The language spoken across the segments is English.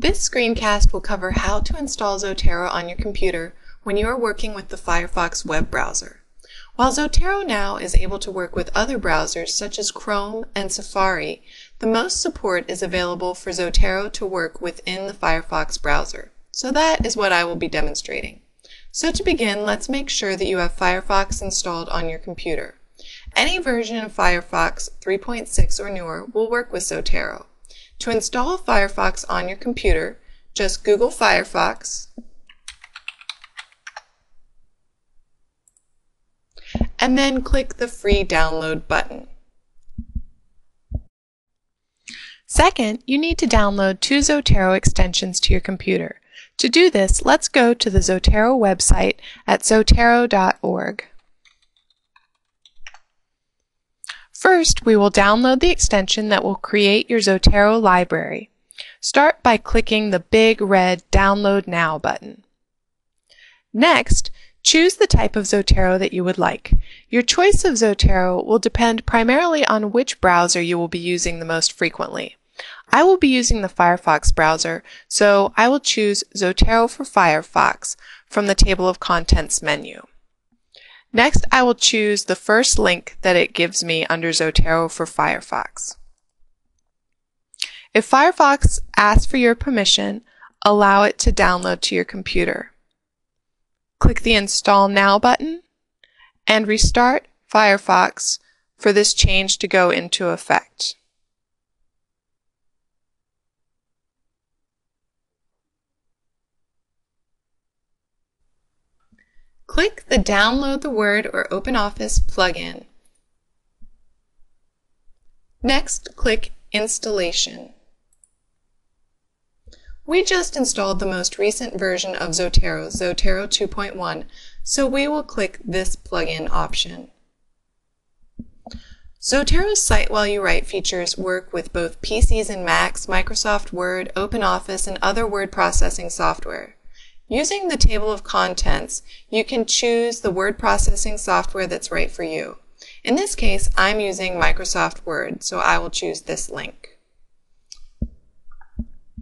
This screencast will cover how to install Zotero on your computer when you are working with the Firefox web browser. While Zotero now is able to work with other browsers such as Chrome and Safari, the most support is available for Zotero to work within the Firefox browser. So that is what I will be demonstrating. So to begin, let's make sure that you have Firefox installed on your computer. Any version of Firefox 3.6 or newer will work with Zotero. To install Firefox on your computer, just Google Firefox and then click the free download button. Second, you need to download two Zotero extensions to your computer. To do this, let's go to the Zotero website at zotero.org. First, we will download the extension that will create your Zotero library. Start by clicking the big red Download Now button. Next, choose the type of Zotero that you would like. Your choice of Zotero will depend primarily on which browser you will be using the most frequently. I will be using the Firefox browser, so I will choose Zotero for Firefox from the Table of Contents menu. Next, I will choose the first link that it gives me under Zotero for Firefox. If Firefox asks for your permission, allow it to download to your computer. Click the Install Now button and restart Firefox for this change to go into effect. Click the Download the Word or OpenOffice plugin. Next, click Installation. We just installed the most recent version of Zotero, Zotero 2.1, so we will click this plugin option. Zotero's Cite While You Write features work with both PCs and Macs, Microsoft Word, OpenOffice, and other word processing software. Using the table of contents, you can choose the word processing software that's right for you. In this case, I'm using Microsoft Word, so I will choose this link.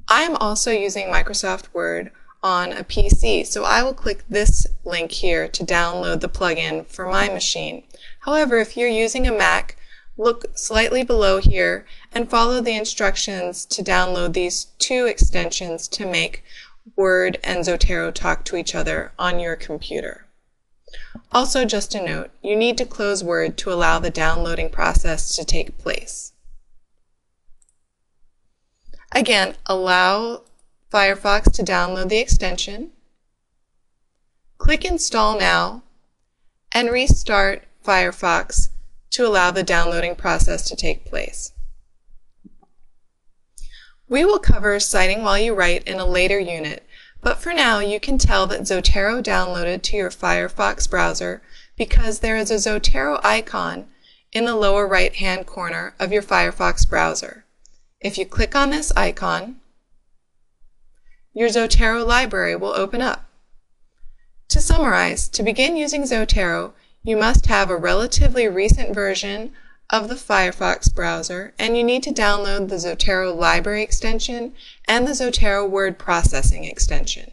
I am also using Microsoft Word on a PC, so I will click this link here to download the plugin for my machine. However, if you're using a Mac, look slightly below here and follow the instructions to download these two extensions to make Word, and Zotero talk to each other on your computer. Also, just a note, you need to close Word to allow the downloading process to take place. Again, allow Firefox to download the extension, click Install Now, and restart Firefox to allow the downloading process to take place. We will cover citing while you write in a later unit, but for now you can tell that Zotero downloaded to your Firefox browser because there is a Zotero icon in the lower right hand corner of your Firefox browser. If you click on this icon, your Zotero library will open up. To summarize, to begin using Zotero, you must have a relatively recent version of the Firefox browser and you need to download the Zotero library extension and the Zotero word processing extension.